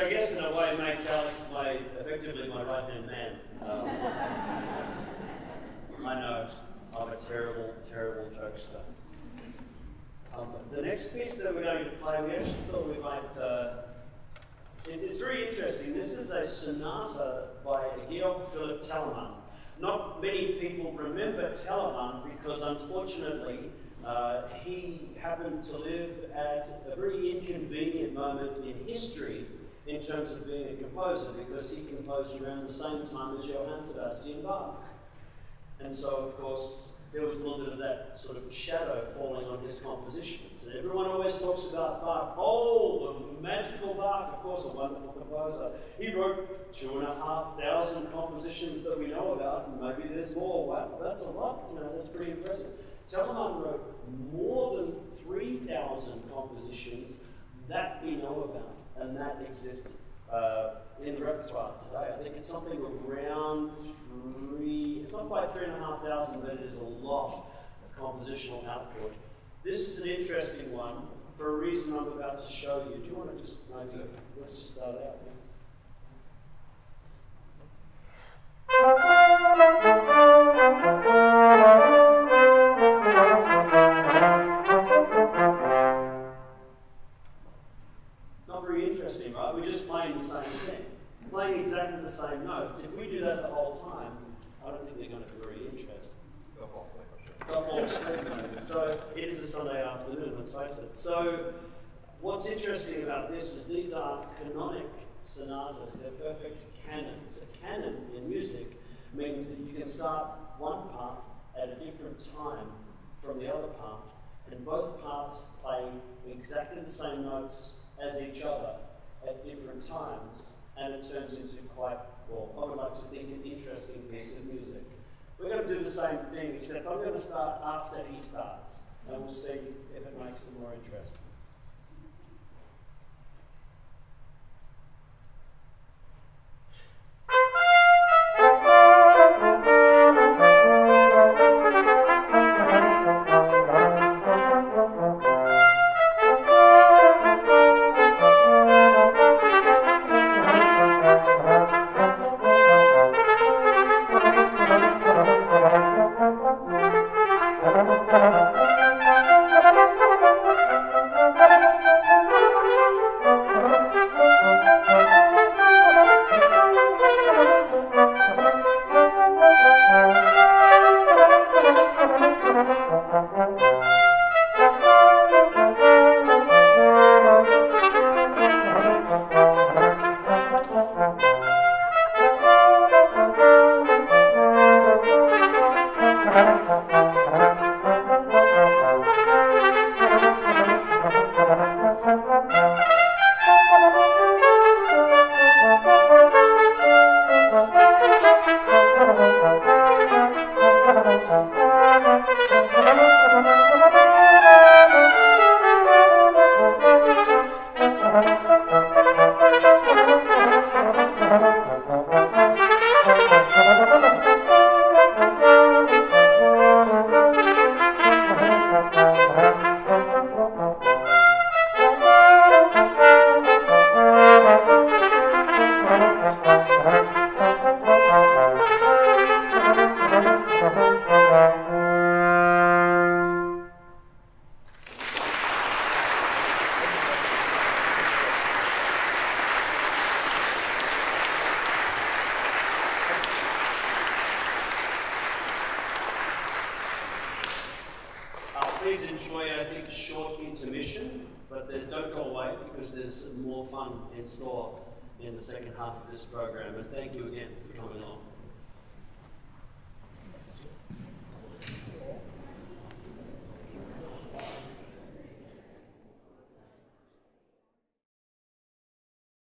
I guess in a way it makes Alex my, effectively my right-hand man. Um, I know, I'm a terrible, terrible jokester. Um, the next piece that we're going to play, we actually thought we might, uh, it's, it's very interesting. This is a sonata by Georg Philipp Telemann. Not many people remember Telemann because unfortunately uh, he happened to live at a very inconvenient moment in history in terms of being a composer because he composed around the same time as Johann Sebastian Bach. And so, of course, there was a little bit of that sort of shadow falling on his compositions. And everyone always talks about Bach. Oh, the magical Bach, of course, a wonderful composer. He wrote two and a half thousand compositions that we know about, and maybe there's more. Wow, that's a lot. You know, that's pretty impressive. Telemann wrote more than 3,000 compositions that we know about, and that exists uh, in the repertoire today. I think it's something around three, it's not quite three and a half thousand, but it is a lot of compositional output. This is an interesting one for a reason I'm about to show you. Do you want to just maybe, let's just start out? Very interesting, right? We're just playing the same thing, playing exactly the same notes. If we do that the whole time, I don't think they're going to be very interesting. They'll fall asleep, They'll fall So it is a Sunday afternoon, let's face it. So what's interesting about this is these are canonic sonatas. They're perfect canons. A canon in music means that you can start one part at a different time from the other part, and both parts play exactly the same notes as each other at different times, and it turns into quite, well, I would like to think, an interesting piece of music. We're going to do the same thing, except I'm going to start after he starts, and we'll see if it makes it more interesting. Thank you. Uh, please enjoy, I think, a short intermission, but then don't go away because there's more fun in store in the second half of this program. And thank you again for coming along.